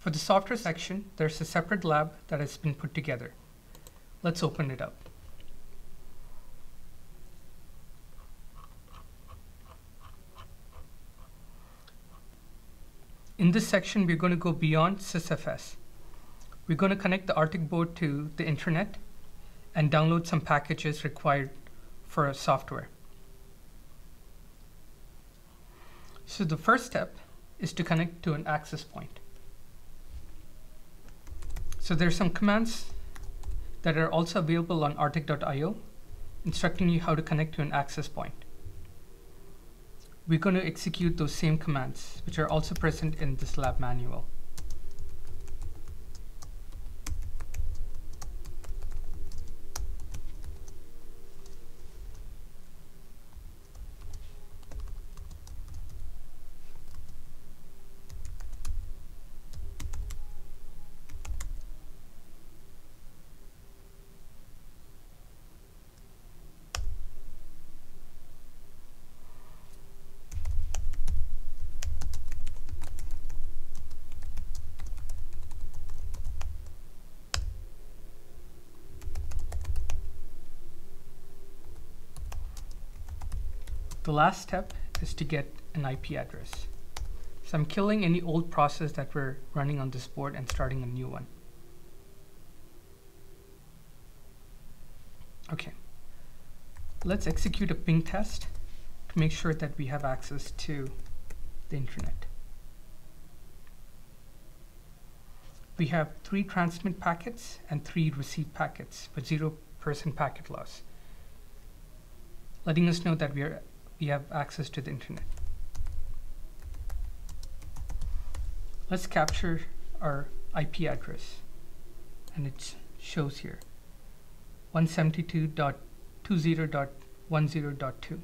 For the software section, there's a separate lab that has been put together. Let's open it up. In this section, we're going to go beyond sysfs. We're going to connect the ARTIK board to the internet and download some packages required for a software. So the first step is to connect to an access point. So there's some commands that are also available on artik.io instructing you how to connect to an access point we're going to execute those same commands, which are also present in this lab manual. The last step is to get an IP address. So I'm killing any old process that we're running on this board and starting a new one. Okay, let's execute a ping test to make sure that we have access to the internet. We have three transmit packets and three receive packets with 0% packet loss, letting us know that we are we have access to the internet. Let's capture our IP address and it shows here 172.20.10.2.